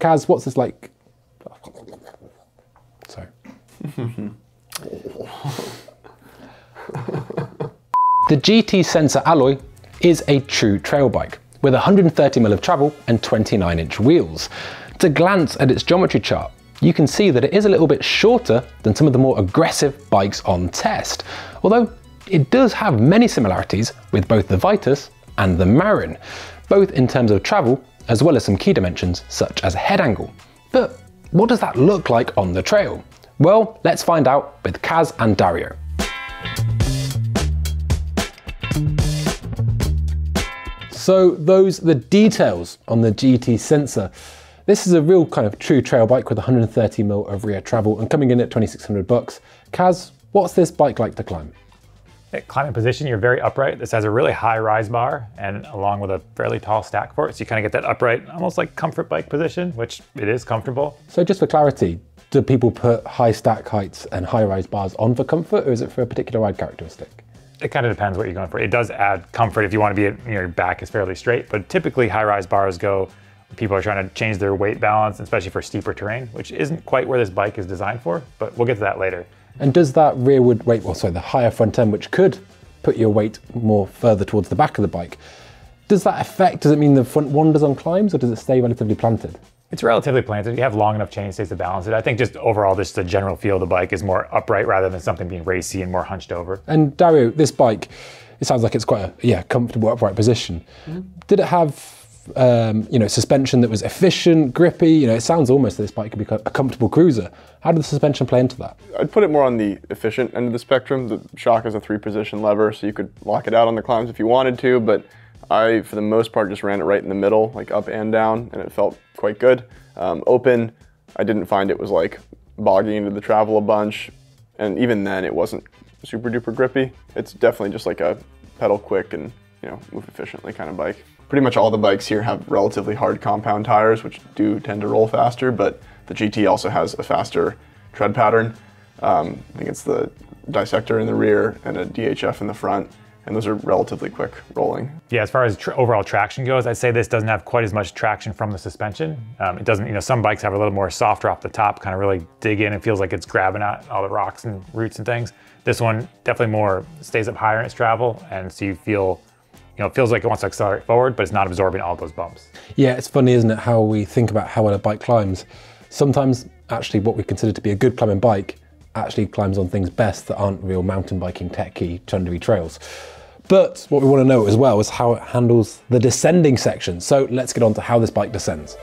Kaz, what's this like? Sorry. the GT Sensor alloy is a true trail bike with 130mm of travel and 29 inch wheels. To glance at its geometry chart, you can see that it is a little bit shorter than some of the more aggressive bikes on test, although it does have many similarities with both the Vitus and the Marin, both in terms of travel as well as some key dimensions such as head angle. But what does that look like on the trail? Well, let's find out with Kaz and Dario. So those are the details on the GT sensor. This is a real kind of true trail bike with 130 mil of rear travel and coming in at 2600 bucks. Kaz, what's this bike like to climb? At climbing position, you're very upright. This has a really high rise bar and along with a fairly tall stack for it. So you kind of get that upright, almost like comfort bike position, which it is comfortable. So just for clarity, do people put high stack heights and high rise bars on for comfort or is it for a particular ride characteristic? It kind of depends what you're going for. It does add comfort if you want to be, you know, your back is fairly straight, but typically high rise bars go people are trying to change their weight balance, especially for steeper terrain, which isn't quite where this bike is designed for, but we'll get to that later. And does that rearward weight, well, sorry, the higher front end, which could put your weight more further towards the back of the bike, does that affect, does it mean the front wanders on climbs or does it stay relatively planted? It's relatively planted. You have long enough chain stays to balance it. I think just overall, just the general feel of the bike is more upright rather than something being racy and more hunched over. And Dario, this bike, it sounds like it's quite a yeah comfortable upright position. Mm -hmm. Did it have um, you know, suspension that was efficient, grippy. You know, it sounds almost that this bike could be a comfortable cruiser. How did the suspension play into that? I'd put it more on the efficient end of the spectrum. The shock is a three-position lever, so you could lock it out on the climbs if you wanted to. But I, for the most part, just ran it right in the middle, like up and down, and it felt quite good. Um, open, I didn't find it was like bogging into the travel a bunch, and even then, it wasn't super duper grippy. It's definitely just like a pedal quick and you know move efficiently kind of bike. Pretty much all the bikes here have relatively hard compound tires, which do tend to roll faster, but the GT also has a faster tread pattern. Um, I think it's the dissector in the rear and a DHF in the front, and those are relatively quick rolling. Yeah, as far as tr overall traction goes, I'd say this doesn't have quite as much traction from the suspension. Um, it doesn't, you know, some bikes have a little more softer off the top, kind of really dig in. It feels like it's grabbing at all the rocks and roots and things. This one definitely more stays up higher in its travel, and so you feel know, it feels like it wants to accelerate forward, but it's not absorbing all those bumps. Yeah, it's funny, isn't it, how we think about how well a bike climbs. Sometimes actually what we consider to be a good climbing bike actually climbs on things best that aren't real mountain biking techy chundery trails. But what we want to know as well is how it handles the descending section. So let's get on to how this bike descends.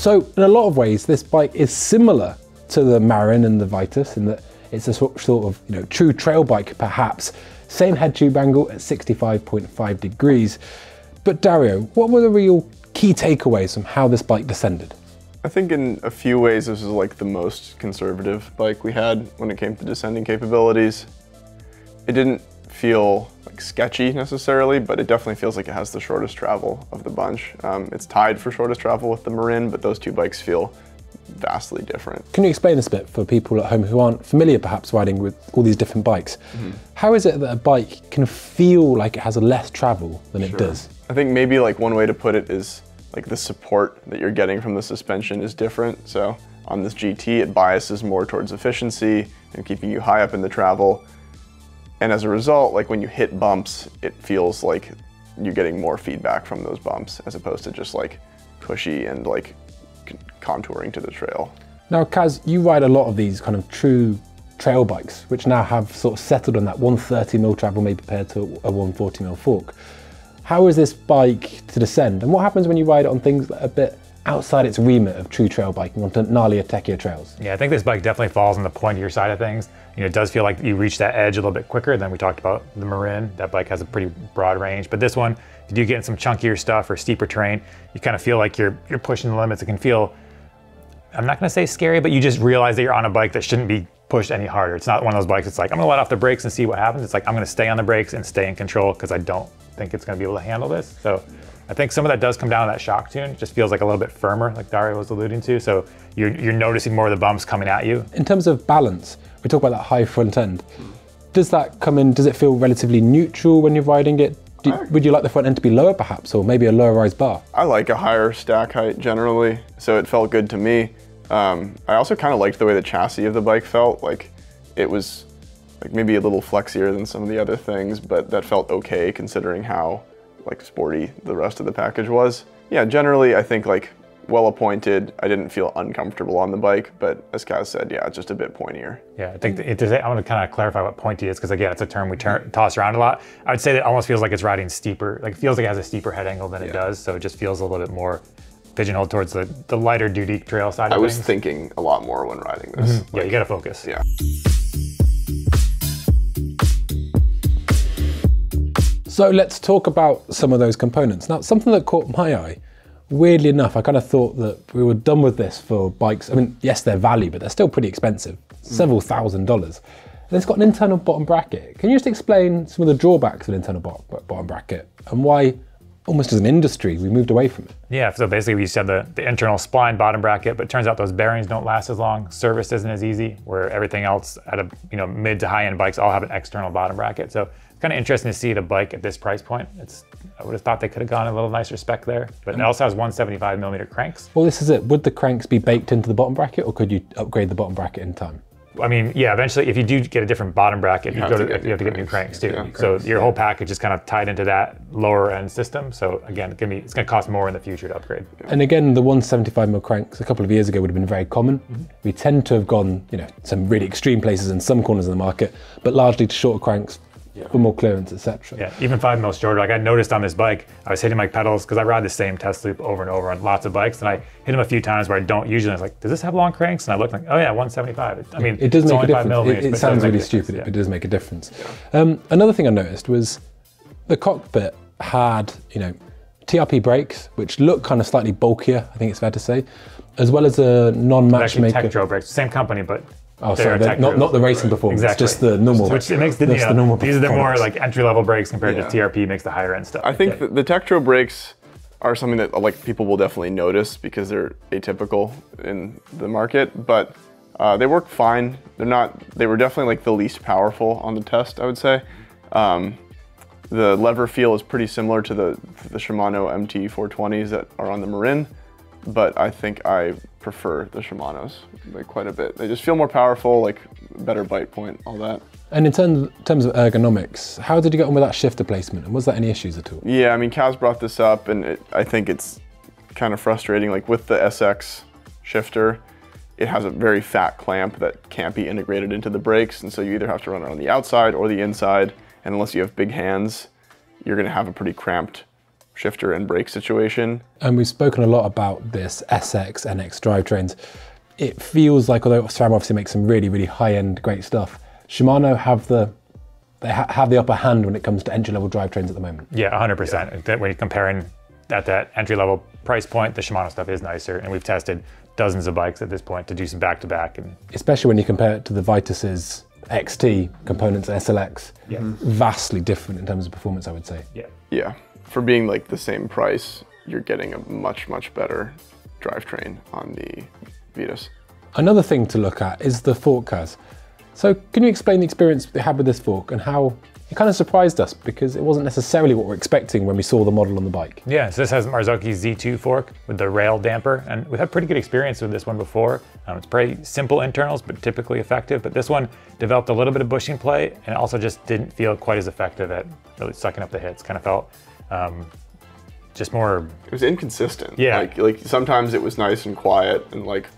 So in a lot of ways, this bike is similar to the Marin and the Vitus in that it's a sort, of you know true trail bike perhaps. Same head tube angle at 65.5 degrees. But Dario, what were the real key takeaways from how this bike descended? I think in a few ways this is like the most conservative bike we had when it came to descending capabilities. It didn't feel like sketchy necessarily, but it definitely feels like it has the shortest travel of the bunch. Um, it's tied for shortest travel with the Marin, but those two bikes feel vastly different. Can you explain this a bit for people at home who aren't familiar perhaps riding with all these different bikes? Mm -hmm. How is it that a bike can feel like it has less travel than sure. it does? I think maybe like one way to put it is like the support that you're getting from the suspension is different. So on this GT, it biases more towards efficiency and keeping you high up in the travel. And as a result, like when you hit bumps, it feels like you're getting more feedback from those bumps as opposed to just like cushy and like contouring to the trail. Now, Kaz, you ride a lot of these kind of true trail bikes, which now have sort of settled on that 130 mil travel maybe compared to a 140 mil fork. How is this bike to descend? And what happens when you ride it on things a bit outside its remit of true trail biking onto gnarlier, techier trails? Yeah, I think this bike definitely falls on the pointier side of things. You know, it does feel like you reach that edge a little bit quicker than we talked about the Marin. That bike has a pretty broad range, but this one, if you do get in some chunkier stuff or steeper terrain, you kind of feel like you're you're pushing the limits. It can feel I'm not gonna say scary, but you just realize that you're on a bike that shouldn't be pushed any harder. It's not one of those bikes, it's like, I'm gonna let off the brakes and see what happens. It's like, I'm gonna stay on the brakes and stay in control because I don't think it's gonna be able to handle this. So I think some of that does come down to that shock tune. It just feels like a little bit firmer, like Dario was alluding to. So you're, you're noticing more of the bumps coming at you. In terms of balance, we talk about that high front end. Does that come in, does it feel relatively neutral when you're riding it? Do would you like the front end to be lower perhaps, or maybe a lower rise bar? I like a higher stack height generally, so it felt good to me. Um, I also kind of liked the way the chassis of the bike felt. Like it was like maybe a little flexier than some of the other things, but that felt okay considering how like sporty the rest of the package was. Yeah, generally I think like well appointed. I didn't feel uncomfortable on the bike, but as Kaz said, yeah, it's just a bit pointier. Yeah, I think it, I want to kind of clarify what pointy is because again, it's a term we turn, toss around a lot. I would say that it almost feels like it's riding steeper, like it feels like it has a steeper head angle than it does, so it just feels a little bit more pigeonholed towards the, the lighter duty trail side I was things. thinking a lot more when riding this. Mm-hmm. yeah, you got to focus. Yeah. So let's talk about some of those components. Now, something that caught my eye, weirdly enough, I kind of thought that we were done with this for bikes. I mean, yes, they're value, but they're still pretty expensive, hmm. several thousand dollars. And it's got an internal bottom bracket. Can you just explain some of the drawbacks of an internal bottom bracket and why, almost as an industry, we moved away from it? Yeah, so basically we said the, the internal spline bottom bracket, but it turns out those bearings don't last as long. Service isn't as easy, where everything else at a you know mid to high end bikes all have an external bottom bracket. So kind of interesting to see the bike at this price point. It's I would have thought they could have gone a little nicer spec there, but it mm. also has 175 millimeter cranks. Well, this is it. Would the cranks be baked into the bottom bracket, or could you upgrade the bottom bracket in time? I mean, yeah, eventually if you do get a different bottom bracket, you, have go to to, get you have to new get new cranks. cranks too. Yeah. so your whole package is kind of tied into that lower end system. So again, it's gonna be it's gonna cost more in the future to upgrade. And again, the 175 mil cranks a couple of years ago would have been very common. Mm-hmm. We tend to have gone, you know, some really extreme places in some corners of the market, but largely to shorter cranks for more clearance, etc. Yeah, even five mil shorter. Like I noticed on this bike, I was hitting my pedals because I ride the same test loop over and over on lots of bikes, and I hit them a few times where I don't usually. I was like, "Does this have long cranks?" And I looked like, "Oh yeah, 175." I mean, It does make a difference. It, it sounds does really stupid, yeah. but it does make a difference. Um, another thing I noticed was the cockpit had, you know, TRP brakes, which look kind of slightly bulkier, I think it's fair to say, as well as a non-match Actually. Tektro brakes, same company, but Oh, sorry, they're not, not the racing performance, Exactly. just the normal. Which it makes the, That's you know, the normal these are the more like entry level brakes compared Yeah. to TRP makes the higher end stuff. I think the, the Tektro brakes are something that like people will definitely notice because they're atypical in the market, but uh, they work fine. They're not. They were definitely like the least powerful on the test, I would say. Um, the lever feel is pretty similar to the the Shimano MT420s that are on the Marin, but I think I prefer the Shimano's like quite a bit. They just feel more powerful, like better bite point, all that. And in terms, terms of ergonomics, how did you get on with that shifter placement? And was there any issues at all? Yeah, I mean, Kaz brought this up, and it, I think it's kind of frustrating. Like with the SX shifter, it has a very fat clamp that can't be integrated into the brakes, and so you either have to run it on the outside or the inside. And unless you have big hands, you're going to have a pretty cramped shifter and brake situation. And we've spoken a lot about this SX, NX drivetrains. It feels like, although SRAM obviously makes some really, really high-end great stuff, Shimano have the they ha- have the upper hand when it comes to entry-level drivetrains at the moment. Yeah, 100%. That when you're comparing at that entry level price point, the Shimano stuff is nicer, and we've tested dozens of bikes at this point to do some back to back, and Especially when you compare it to the Vitus's XT components SLX. Yeah. Vastly different in terms of performance, I would say. yeah. Yeah, for being like the same price, you're getting a much, much better drivetrain on the Vitus. Another thing to look at is the fork cars. So can you explain the experience you had with this fork and how it kind of surprised us because it wasn't necessarily what we're expecting when we saw the model on the bike. Yeah, so this has Marzocchi's Z2 fork with the rail damper, and we've had pretty good experience with this one before. Um, it's pretty simple internals, but typically effective. But this one developed a little bit of bushing play, and it also just didn't feel quite as effective at really sucking up the hits. Kind of felt um, just more It was inconsistent. Yeah. Like like sometimes it was nice and quiet and like,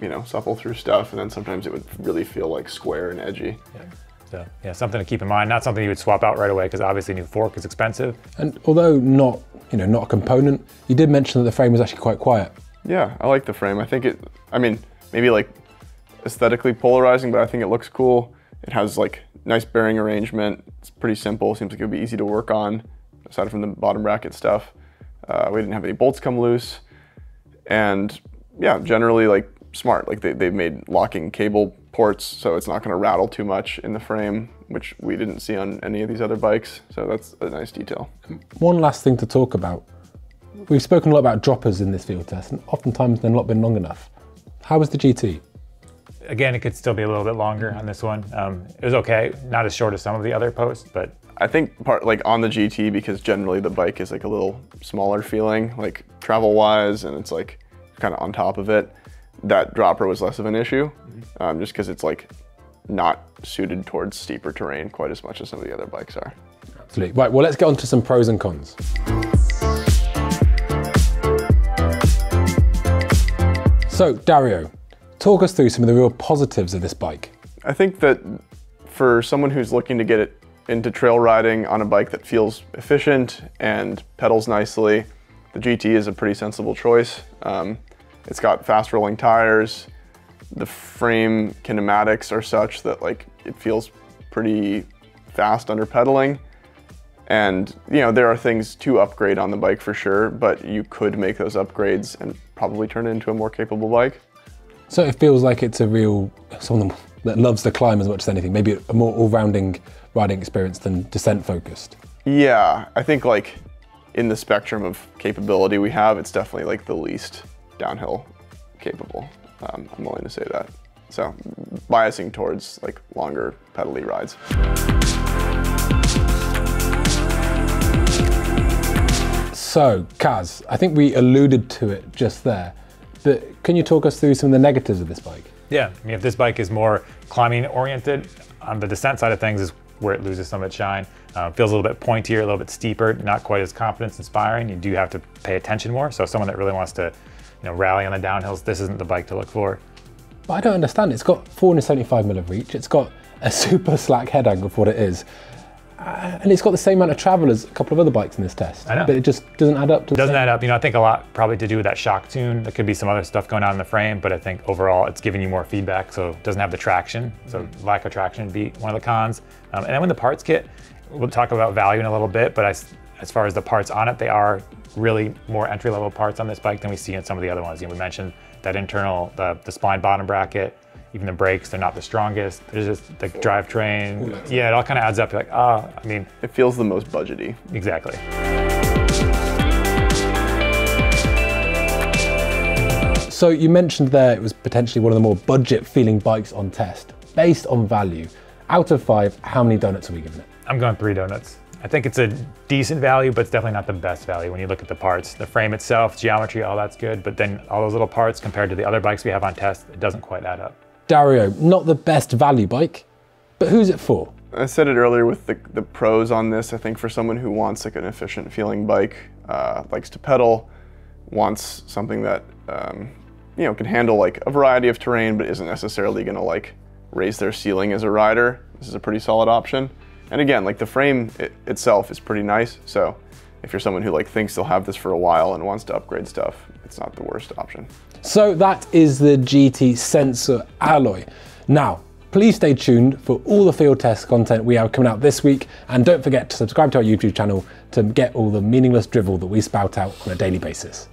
you know, supple through stuff, and then sometimes it would really feel like square and edgy. Yeah. So yeah, something to keep in mind. Not something you would swap out right away because obviously new fork is expensive. And although not, you know, not a component, you did mention that the frame was actually quite quiet. Yeah, I like the frame. I think it. I mean, maybe like aesthetically polarizing, but I think it looks cool. It has like nice bearing arrangement. It's pretty simple. Seems like it would be easy to work on, aside from the bottom bracket stuff. Uh, we didn't have any bolts come loose, and yeah, generally like smart. Like they they made locking cable ports, so it's not going to rattle too much in the frame, which we didn't see on any of these other bikes. So that's a nice detail. One last thing to talk about. We've spoken a lot about droppers in this field test, and oftentimes they're not been long enough. How was the GT? Again, it could still be a little bit longer on this one. Um, it was okay, not as short as some of the other posts, but I think part like on the GT because generally the bike is like a little smaller feeling, like travel wise, and it's like kind of on top of it. That dropper was less of an issue, um, just because it's like not suited towards steeper terrain quite as much as some of the other bikes are. Absolutely. Right, well, let's get on to some pros and cons. So, Dario, talk us through some of the real positives of this bike. I think that for someone who's looking to get it into trail riding on a bike that feels efficient and pedals nicely, the GT is a pretty sensible choice. Um, it's got fast rolling tires. The frame kinematics are such that like it feels pretty fast under pedaling. And you know, there are things to upgrade on the bike for sure, but you could make those upgrades and probably turn it into a more capable bike. So it feels like it's a real someone that loves the climb as much as anything. Maybe a more all-rounding riding experience than descent focused. Yeah, I think like in the spectrum of capability we have, it's definitely like the least downhill capable. Um, I'm willing to say that. So biasing towards like longer pedally rides. So, Kaz, I think we alluded to it just there, but can you talk us through some of the negatives of this bike? Yeah, I mean, if this bike is more climbing oriented, on the descent side of things is where it loses some of its shine. Uh, feels a little bit pointier, a little bit steeper, not quite as confidence inspiring. You do have to pay attention more. So someone that really wants to, you know, rally on the downhills, this isn't the bike to look for. But I don't understand. It's got 475 mil of reach. It's got a super slack head angle for what it is. Uh, and it's got the same amount of travel as a couple of other bikes in this test. I know. But it just doesn't add up to doesn't add up. You know, I think a lot probably to do with that shock tune. There could be some other stuff going on in the frame, but I think overall it's giving you more feedback, so it doesn't have the traction. So lack of traction would be one of the cons. Um, and then when the parts kit, we'll talk about value in a little bit, but I, as far as the parts on it, they are really more entry level parts on this bike than we see in some of the other ones. You know, we mentioned that internal, the, the spline bottom bracket, even the brakes, they're not the strongest. There's just the drivetrain. Yeah, it all kind of adds up. You're like, ah, I mean, It feels the most budgety. exactly. So you mentioned there it was potentially one of the more budget feeling bikes on test. Based on value, out of five, how many donuts are we giving it? I'm going three donuts. I think it's a decent value, but it's definitely not the best value when you look at the parts. The frame itself, geometry, all that's good, but then all those little parts compared to the other bikes we have on test, it doesn't quite add up. Dario, not the best value bike, but who's it for? I said it earlier with the, the pros on this. I think for someone who wants like an efficient feeling bike, uh, likes to pedal, wants something that um, you know can handle like a variety of terrain, but isn't necessarily going to like raise their ceiling as a rider. This is a pretty solid option. And again, like the frame it, itself is pretty nice. So if you're someone who like thinks they'll have this for a while and wants to upgrade stuff, it's not the worst option. So that is the GT Sensor Alloy. Now, please stay tuned for all the field test content we have coming out this week, and don't forget to subscribe to our YouTube channel to get all the meaningless drivel that we spout out on a daily basis.